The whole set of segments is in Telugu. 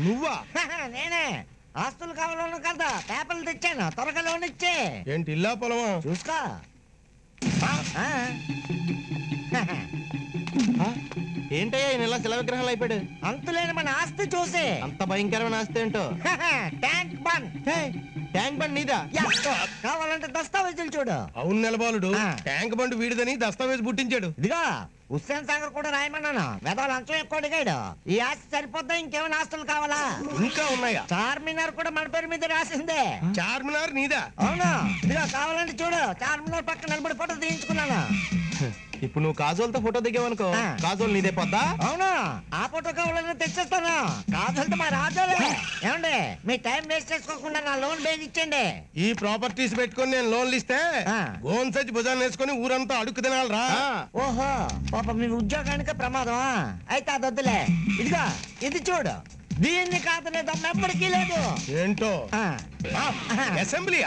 నువ్వా? నేనే. ఆస్తులు కావాలను కదా పేపర్లు తెచ్చాను త్వరగా లోన్ ఇచ్చే. ఏంటి ఇల్లా పొలమా? చూసుకో. ఏంటయ్యా ఈయన ఇలా శిల విగ్రహాలు అయిపోయాడు? అంతులేని మన ఆస్తి చూసి. అంత భయంకరమైన ఆస్తి ఏంటో? Tank bund. హే, ట్యాంక్ బండ్ నీదా? యా, కావాలంటే దస్తావేజులు చూడు. అవును నిలబాలుడు. ఆ. ట్యాంక్ బండ్ వీడిదని దస్తావేజ్ పుట్టించాడు. ఇదిగో హుస్సేన్ సాగర్ కూడా రాయమన్నాను. వెదవ లంచం ఎక్కువ అడిగాడు. ఈ ఆస్తి సరిపోద్దా ఇంకేమైనా ఆస్తులు కావాలా? ఇంకా ఉన్నాయా? చార్మినార్ కూడా మన పేరు మీద రాసిందే. చార్మినార్ నీదా? అవునా. ఇదిగో కావాలంటే చూడు. చార్మినార్ పక్కన నిలబడి ఫోటో తీయించుకున్నాను. ఇప్పుడు నువ్వు కాజోల్తో ఫోటో దిగావనుకో. కాజోల్ నీదే పొద్దా? అవునా? ఆ ఫోటో కావాలని తెచ్చేస్తాను? కాదంటే మా రాజాలే. ఏమండి మీ టైం వేస్ట్ చేసుకోకుండా నా లోన్ బేగ్ ఇచ్చండి ఈ ప్రాపర్టీస్ పెట్టుకొని నేను లోన్లు ఇస్తే. గోన్ సచ్చి భుజాన్ని వేసుకొని ఊరంతా అడుక్కు తినాలరా. ఓహో పాప మీ ఉద్యోగానికి ప్రమాదమా? అయితే అది వద్దులే ఇదిగో ఇది చూడు. దీన్ని కాదనే దమ్ము ఎప్పటికీ లేదు. ఏంటో? అసెంబ్లీ.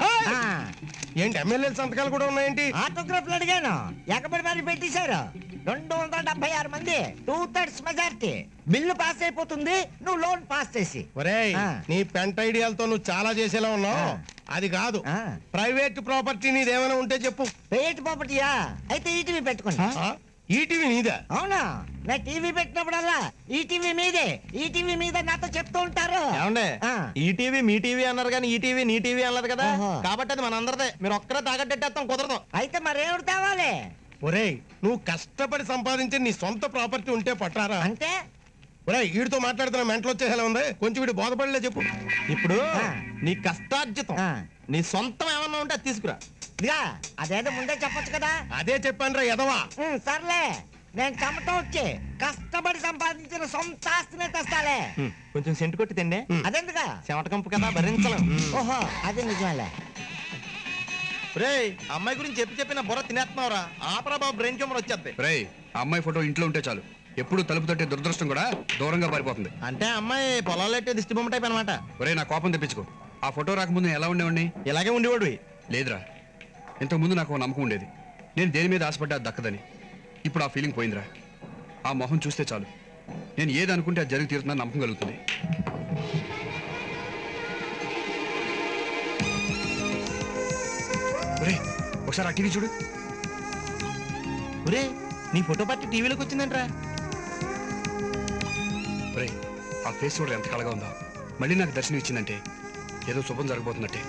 ఏంటి ఎమ్మెల్యే సంతకాలు కూడా ఉన్నాయేంటి? ఆటోగ్రాఫ్లు అడిగాను. ఎక్కబడి మరి పెట్టేశారు. రెండు వందల డెబ్బై ఆరు మంది two thirds majority bill pass అయిపోతుంది నువ్వు లోన్ పాస్ చేసి. ఒరేయ్. నీ పెంట ఐడియాలతో నువ్వు చాలా చేసేలా ఉన్నావు. అది కాదు. ప్రైవేట్ ప్రాపర్టీ నీదేమైనా ఉంటే చెప్పు. పేట్ ప్రాపర్టీయా? అయితే ఈటీవీ పెట్టుకోండి. ఆ? ఈటీవీ నీదా? అవునా? నా టీవీ పెట్టినప్పుడల్లా ఈ టీవీ మీదే ఈ టీవీ మీద నాతో చెప్తూ ఉంటారు. ఏమండే? ఆ. ఈ టీవీ మీ టీవీ అన్నారు కానీ ఈ టీవీ నీ టీవీ అన్నారు కదా. కాబట్టి అది మనందరిదే. మీరు ఒక్కరే తాగట్టేస్తాం కుదరదు. అయితే మరేమిటి తేవాలి? ఒరేయ్ నువ్వు కష్టపడి సంపాదించి నీ సొంత ప్రాపర్టీ ఉంటే పట్టారా? అంటే? ఒరేయ్ వీడితో మాట్లాడుతున్న మెంటలు వచ్చేలా ఉంది? కొంచెం వీడు బోధపడలే చెప్పు. ఇప్పుడు ఆ. నీ కష్టార్జితం ఆ. నీ సొంతం ఏమన్నా ఉంటే అది తీసుకురా. ఇదిగా అదేదో ముందే చెప్పొచ్చు కదా? అదే చెప్పాను రా ఎదవా ఉమ్, సర్లే. నేను చెమట వచ్చి కష్టపడి సంపాదించిన సొంత ఆస్తినే తెస్తాలే ఉమ్, కొంచెం సెంటు కొట్టి తిండే అదెందుగా చెమట కంపు కదా భరించలేం. ఓహో అది నిజమేలే. రే అమ్మాయి గురించి చెప్పి చెప్పిన బుర్ర తినేస్తున్నావురా. ఆపరా బాబు బ్రెయిన్ ట్యూమర్ వచ్చేద్ది. రేయ్ ఆ అమ్మాయి ఫోటో ఇంట్లో ఉంటే చాలు. ఎప్పుడు తలుపు తట్టే దురదృష్టం కూడా దూరంగా పారిపోతుంది. అంటే అమ్మాయి పొలాలు ఎట్టే దిష్టి బొమ్మ టైప్ అనమాట ఒరే నా కోపం తెప్పించుకో. ఆ ఫోటో రాకముందు నేను ఎలా ఉండేవాడిని? ఇలాగే ఉండేవాడు లేదురా. ఇంతకు ముందు నాకు నమ్మకం ఉండేది. నేను దేని మీద ఆశపడ్డా దక్కదని. ఇప్పుడు ఆ ఫీలింగ్ పోయిందిరా. ఆ మొహం చూస్తే చాలు. నేను ఏది అనుకుంటే అది జరిగి తీరుతున్నా నమ్మకం కలుగుతుంది. ఒరేయ్, ఒకసారి ఆ టీవీ చూడు. ఒరే నీ ఫోటో పట్టి టీవీలోకి వచ్చిందంట్రా. ఒరేయ్, ఆ ఫేస్ చూడరు ఎంత కళగా ఉందో. మళ్ళీ నాకు దర్శనం ఇచ్చిందంటే ఏదో శుభం జరగబోతున్నట్టే.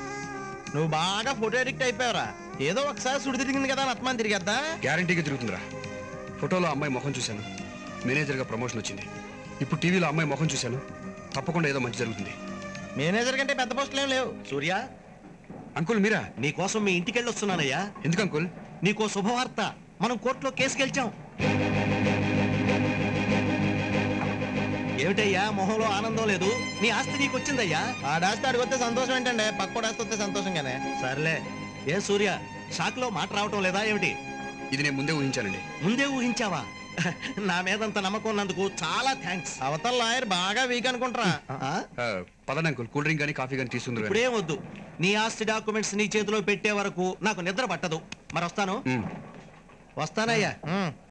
నువ్వు బాగా ఫోటో ఎడిక్ట్ అయిపోయావురా. ఏదో ఒకసారి సుడి తిరిగింది కదా అని అత్మాన్ తిరిగేద్దా? గ్యారంటీగా తిరుగుతుందిరా. ఫోటోలో అమ్మాయి ముఖం చూశాను. మేనేజర్గా ప్రమోషన్ వచ్చింది. ఇప్పుడు టీవీలో అమ్మాయి ముఖం చూశాను. తప్పకుండా ఏదో మంచి జరుగుతుంది. మేనేజర్ కంటే పెద్ద పోస్టులు ఏం లేవు. సూర్య అంకుల్ మీరా? నీకోసం మీ ఇంటికి వెళ్ళొస్తున్నానయ్యా ఎందుకు అంకుల్? నీకో శుభవార్త. మనం కోర్టులో కేసు గెలిచాం. ఏమిటయ్యా? మొహంలో ఆనందం లేదు. నీ ఆస్తి నీకు వచ్చిందయ్యా ఆ డాస్ట్ అడిగితే సంతోషం ఏంటంటే పక్క డాస్ట్ వస్తే సంతోషంగానే సర్లే. ఏ సూర్య షాక్లో మాట రావటం లేదా ఏమిటి? ఇది నేను ముందే ఊహించానండి. ముందే ఊహించావా? నా మీదంత నమ్మకం ఉన్నందుకు చాలా థ్యాంక్స్ అవతల లాయర్ బాగా వీక్ అనుకుంటారా? పదండి అంకుల్ కూల్ డ్రింక్ కానీ కాఫీ కానీ తీసుకుందరు ఇప్పుడేం వద్దు. నీ ఆస్తి డాక్యుమెంట్స్ నీ చేతిలో పెట్టే వరకు నాకు నిద్ర పట్టదు. మరి వస్తాను? వస్తానయ్యా.